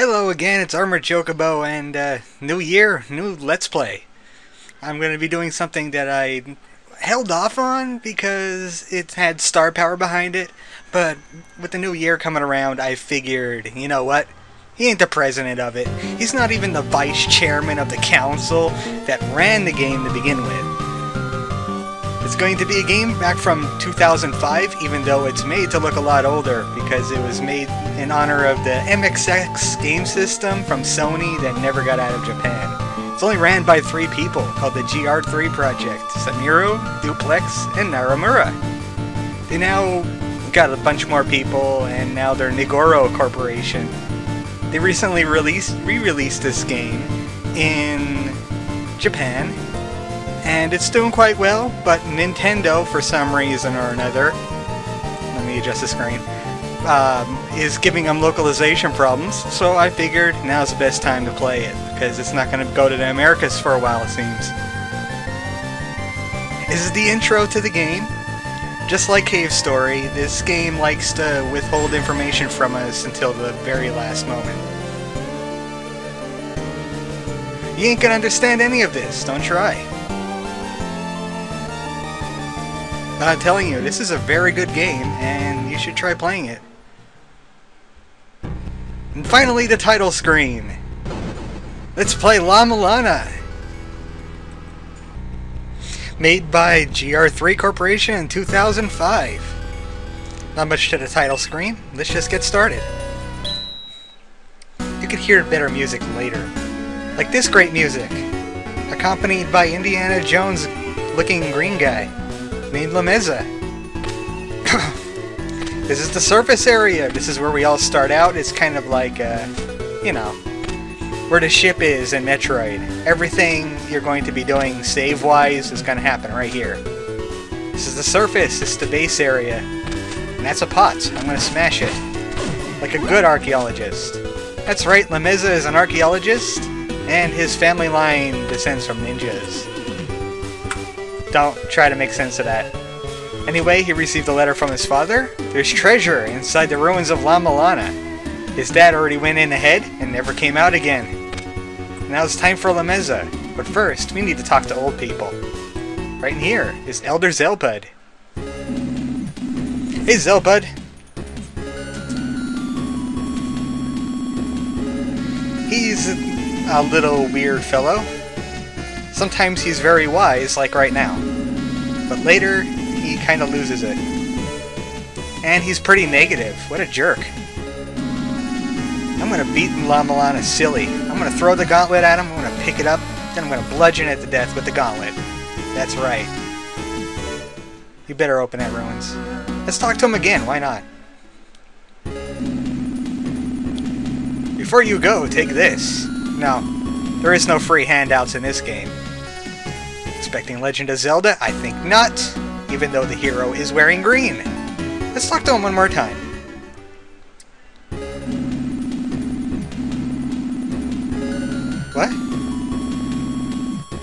Hello again, it's Armored Chocobo, and uh, new year, new Let's Play. I'm going to be doing something that I held off on because it had star power behind it, but with the new year coming around, I figured, you know what? He ain't the president of it. He's not even the vice chairman of the council that ran the game to begin with. It's going to be a game back from 2005, even though it's made to look a lot older, because it was made in honor of the MXX game system from Sony that never got out of Japan. It's only ran by three people, called the GR3 Project, Samiro, Duplex, and Naramura. They now got a bunch more people, and now they're Nigoro Corporation. They recently released re-released this game in Japan and it's doing quite well, but Nintendo, for some reason or another, let me adjust the screen, um, is giving them localization problems, so I figured now's the best time to play it, because it's not going to go to the Americas for a while, it seems. This is the intro to the game. Just like Cave Story, this game likes to withhold information from us until the very last moment. You ain't gonna understand any of this, don't try. I'm telling you, this is a very good game, and you should try playing it. And finally, the title screen. Let's play La Mulana. Made by GR3 Corporation in 2005. Not much to the title screen. Let's just get started. You could hear better music later. Like this great music. Accompanied by Indiana Jones looking green guy named Lemeza. this is the surface area. This is where we all start out. It's kind of like, uh, you know, where the ship is in Metroid. Everything you're going to be doing save-wise is going to happen right here. This is the surface. This is the base area. And that's a pot. I'm going to smash it. Like a good archaeologist. That's right, Lemeza is an archaeologist, and his family line descends from ninjas. Don't try to make sense of that. Anyway, he received a letter from his father. There's treasure inside the ruins of La Mulana. His dad already went in ahead and never came out again. Now it's time for Lemeza. But first, we need to talk to old people. Right in here is Elder Xelpud. Hey Xelpud. He's a little weird fellow. Sometimes he's very wise, like right now. But later, he kind of loses it. And he's pretty negative. What a jerk. I'm gonna beat La Mulana silly. I'm gonna throw the gauntlet at him, I'm gonna pick it up, then I'm gonna bludgeon it to death with the gauntlet. That's right. You better open that ruins. Let's talk to him again, why not? Before you go, take this. No, there is no free handouts in this game. Expecting Legend of Zelda? I think not, even though the hero is wearing green. Let's talk to him one more time. What?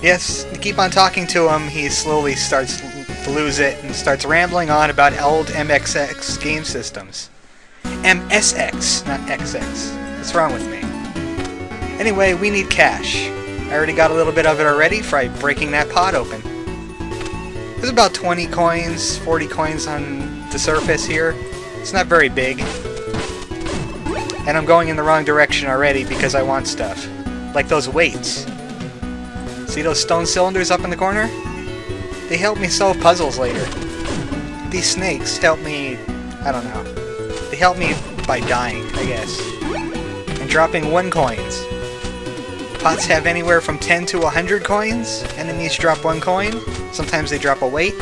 Yes, keep on talking to him, he slowly starts to lose it and starts rambling on about old MXX game systems. MSX, not XX. What's wrong with me? Anyway, we need cash. I already got a little bit of it already by breaking that pot open. There's about 20 coins, 40 coins on the surface here. It's not very big. And I'm going in the wrong direction already because I want stuff. Like those weights. See those stone cylinders up in the corner? They help me solve puzzles later. These snakes help me... I don't know. They help me by dying, I guess. And dropping one coins. Pots have anywhere from 10 to 100 coins. Enemies drop one coin. Sometimes they drop a weight.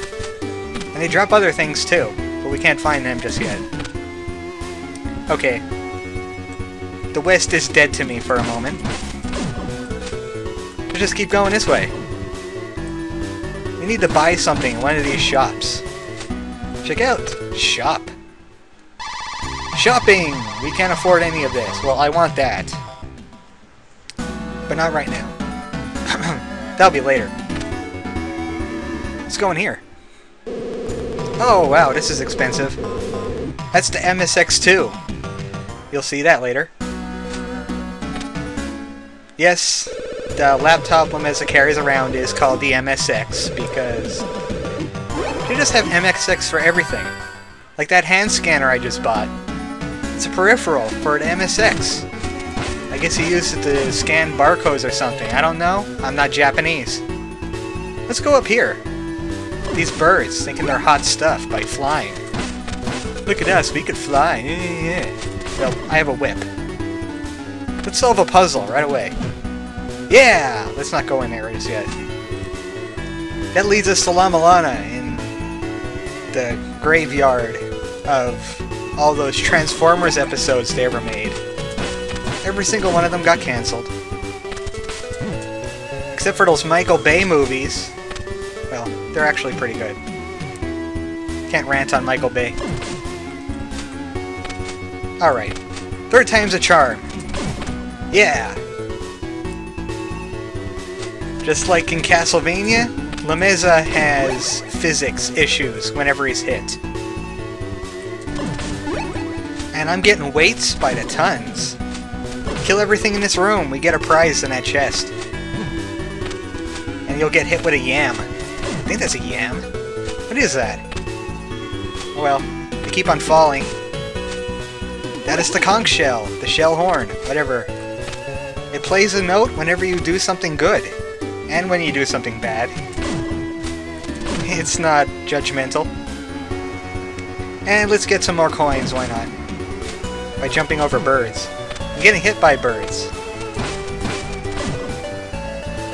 And they drop other things too, but we can't find them just yet. Okay. The west is dead to me for a moment. Let's just keep going this way. We need to buy something in one of these shops. Check out! Shop. Shopping! We can't afford any of this. Well, I want that but not right now. That'll be later. Let's go in here. Oh, wow, this is expensive. That's the MSX2. You'll see that later. Yes, the laptop Lemeza carries around is called the MSX because you just have MSX for everything. Like that hand scanner I just bought. It's a peripheral for an MSX. I guess he used it to scan barcodes or something. I don't know. I'm not Japanese. Let's go up here. These birds thinking they're hot stuff by flying. Look at us, we could fly. Yeah, Well, I have a whip. Let's solve a puzzle right away. Yeah! Let's not go in there just yet. That leads us to La Mulana in the graveyard of all those Transformers episodes they ever made. Every single one of them got cancelled. Except for those Michael Bay movies. Well, they're actually pretty good. Can't rant on Michael Bay. Alright. Third time's a charm. Yeah! Just like in Castlevania, Lemeza has physics issues whenever he's hit. And I'm getting weights by the tons. Kill everything in this room, we get a prize in that chest. And you'll get hit with a yam. I think that's a yam. What is that? Well, they keep on falling. That is the conch shell, the shell horn, whatever. It plays a note whenever you do something good, and when you do something bad. It's not judgmental. And let's get some more coins, why not? By jumping over birds. I'm getting hit by birds.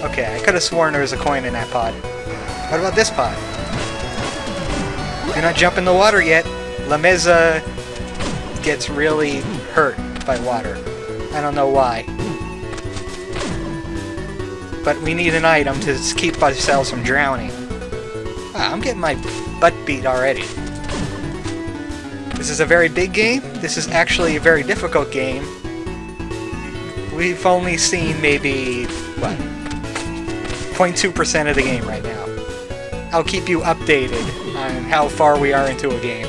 Okay, I could have sworn there was a coin in that pod. What about this pod? Do not jump in the water yet. Lemeza gets really hurt by water. I don't know why. But we need an item to keep ourselves from drowning. Wow, I'm getting my butt beat already. This is a very big game. This is actually a very difficult game. We've only seen maybe, what, 0.2% of the game right now. I'll keep you updated on how far we are into a game.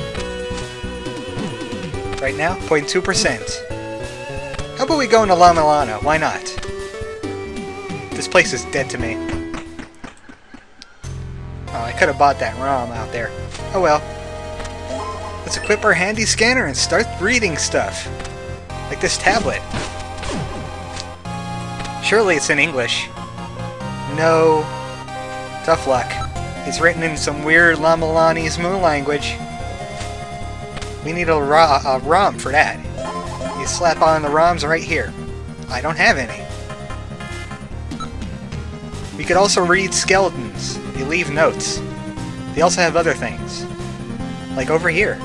Right now, 0.2%. How about we go into La Mulana? Why not? This place is dead to me. Oh, I could have bought that ROM out there. Oh well. Let's equip our handy scanner and start reading stuff. Like this tablet. Surely it's in English. No. Tough luck. It's written in some weird La Mulanese moon language. We need a, ra a ROM for that. You slap on the ROMs right here. I don't have any. We could also read skeletons. They leave notes. They also have other things. Like over here.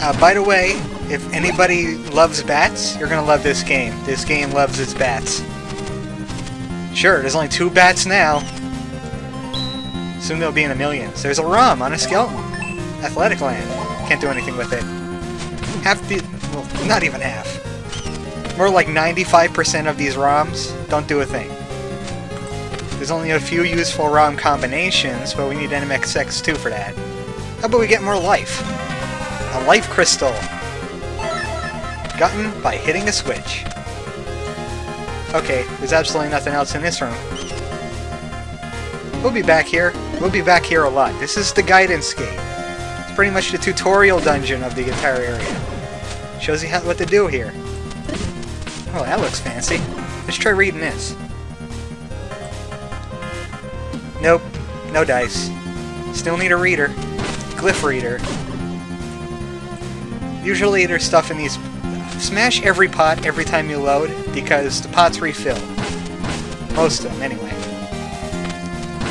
Uh, by the way, if anybody loves bats, you're gonna love this game. This game loves its bats. Sure, there's only two bats now. Soon they'll be in the millions. There's a ROM on a skeleton. Athletic Land. Can't do anything with it. Half the... well, not even half. More like 95% of these ROMs don't do a thing. There's only a few useful ROM combinations, but we need MSX2 for that. How about we get more life? A life crystal! Gotten by hitting a switch. Okay, there's absolutely nothing else in this room. We'll be back here. We'll be back here a lot. This is the guidance gate. It's pretty much the tutorial dungeon of the entire area. Shows you how, what to do here. Oh, that looks fancy. Let's try reading this. Nope. No dice. Still need a reader. Glyph reader. Usually there's stuff in these... Smash every pot every time you load, because the pots refill. Most of them, anyway.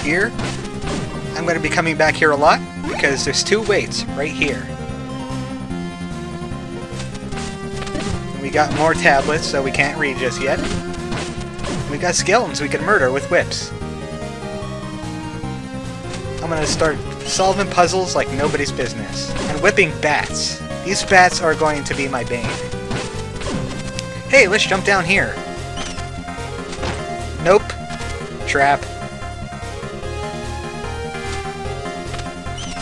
Here, I'm going to be coming back here a lot, because there's two weights right here. We got more tablets, so we can't read just yet. We got skeletons we can murder with whips. I'm gonna start solving puzzles like nobody's business. And whipping bats. These bats are going to be my bane. Hey, let's jump down here. Nope. Trap.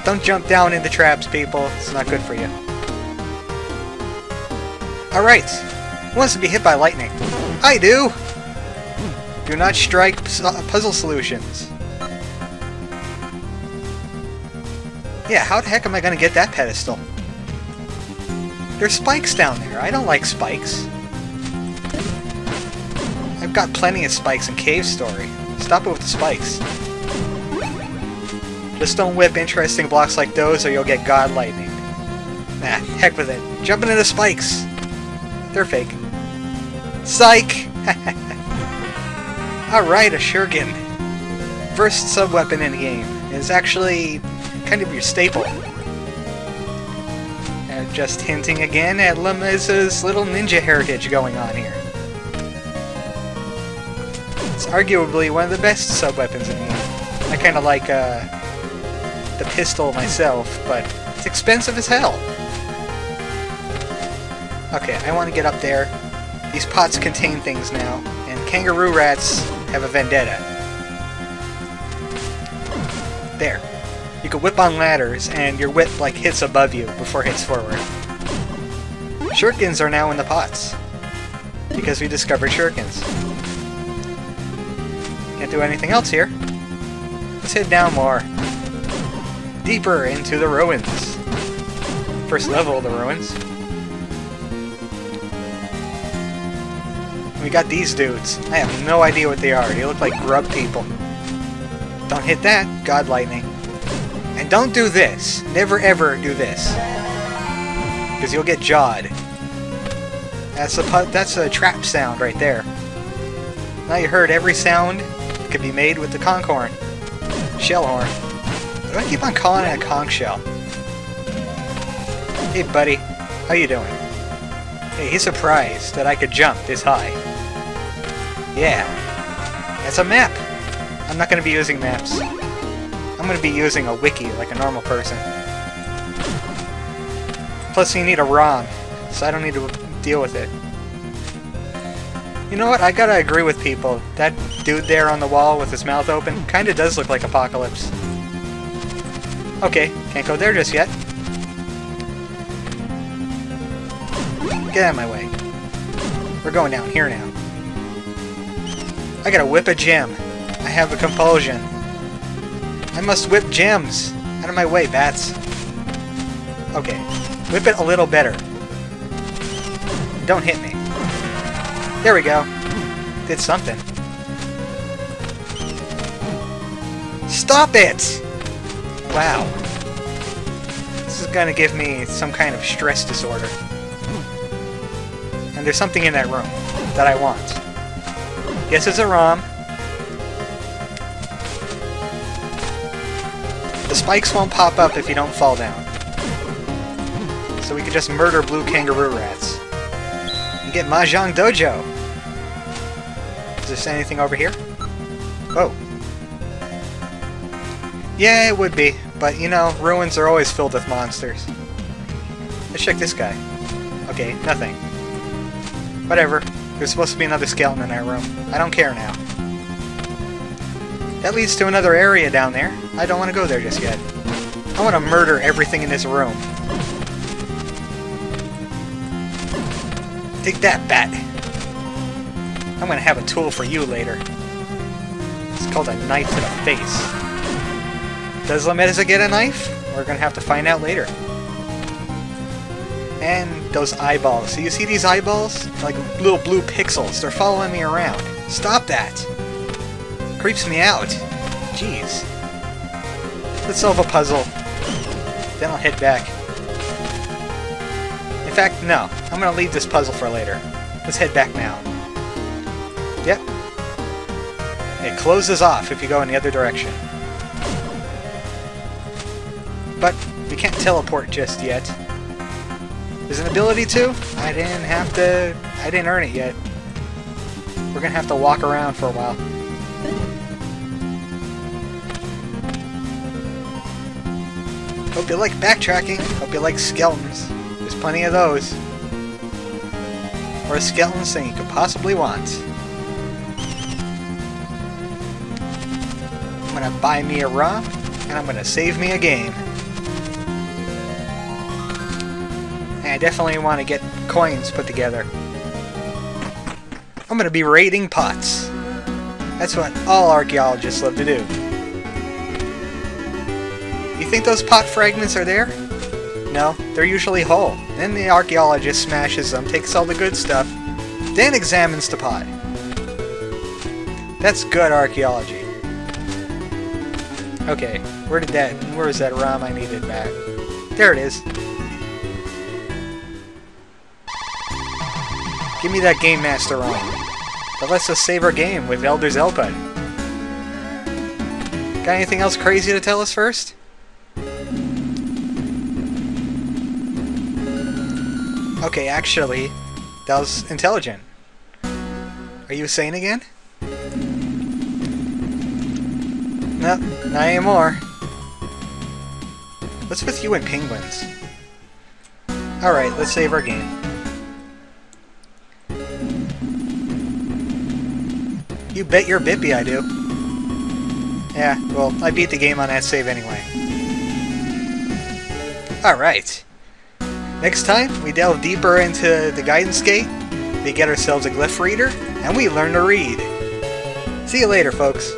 Don't jump down into traps, people. It's not good for you. Alright. Who wants to be hit by lightning? I do! Do not strike uh, puzzle solutions. Yeah, how the heck am I gonna get that pedestal? There's spikes down there. I don't like spikes. Got plenty of spikes in Cave Story. Stop it with the spikes. Just don't whip interesting blocks like those or you'll get God Lightning. Nah, heck with it. Jumping into the spikes. They're fake. Psych! Alright, a Shuriken. First sub-weapon in the game. is actually kind of your staple. And just hinting again at Lemeza's little ninja heritage going on here. Arguably one of the best sub-weapons in the game. I kind of like uh, the pistol myself, but it's expensive as hell. Okay, I want to get up there. These pots contain things now, and kangaroo rats have a vendetta. There. You can whip on ladders, and your whip like hits above you before it hits forward. Shurikens are now in the pots, because we discovered shurikens. Can't do anything else here. Let's head down more. Deeper into the ruins. First level of the ruins. We got these dudes. I have no idea what they are. They look like grub people. Don't hit that. God lightning. And don't do this. Never ever do this. Because you'll get jawed. That's a that's a trap sound right there. Now you heard every sound can be made with the conch horn. Shell horn. Why do I keep on calling it a conch shell? Hey buddy, how you doing? Hey, he's surprised that I could jump this high. Yeah. That's a map. I'm not going to be using maps. I'm going to be using a wiki like a normal person. Plus you need a ROM, so I don't need to deal with it. You know what? I gotta agree with people. That dude there on the wall with his mouth open kinda does look like Apocalypse. Okay, can't go there just yet. Get out of my way. We're going down here now. I gotta whip a gem. I have a compulsion. I must whip gems. Out of my way, bats. Okay. Whip it a little better. There we go. Did something. Stop it! Wow. This is gonna give me some kind of stress disorder. And there's something in that room that I want. Guess it's a ROM. The spikes won't pop up if you don't fall down. So we can just murder blue kangaroo rats. And get Mahjong Dojo! Is there anything over here? Oh. Yeah, it would be. But, you know, ruins are always filled with monsters. Let's check this guy. Okay, nothing. Whatever. There's supposed to be another skeleton in that room. I don't care now. That leads to another area down there. I don't want to go there just yet. I want to murder everything in this room. Take that, bat! I'm gonna have a tool for you later. It's called a knife to the face. Does Lemeza get a knife? We're gonna have to find out later. And those eyeballs. So you see these eyeballs? Like little blue pixels. They're following me around. Stop that! Creeps me out. Jeez. Let's solve a puzzle. Then I'll head back. In fact, no. I'm gonna leave this puzzle for later. Let's head back now. It closes off if you go in the other direction. But we can't teleport just yet. There's an ability to? I didn't have to... I didn't earn it yet. We're gonna have to walk around for a while. Hope you like backtracking. Hope you like skeletons. There's plenty of those. Or skeletons thing you could possibly want. I'm gonna buy me a ROM, and I'm gonna save me a game. And I definitely want to get coins put together. I'm gonna be raiding pots. That's what all archaeologists love to do. You think those pot fragments are there? No, they're usually whole. Then the archaeologist smashes them, takes all the good stuff, then examines the pot. That's good archaeology. Okay, where did that, where is that ROM I needed back? There it is. Give me that Game Master ROM. That lets save our game with Elder Xelpud. Got anything else crazy to tell us first? Okay, actually, that was intelligent. Are you sane again? No, not anymore. What's with you and penguins? Alright, let's save our game. You bet your bippy I do. Yeah, well, I beat the game on that save anyway. Alright. Next time, we delve deeper into the Guidance Gate, we get ourselves a glyph reader, and we learn to read. See you later, folks.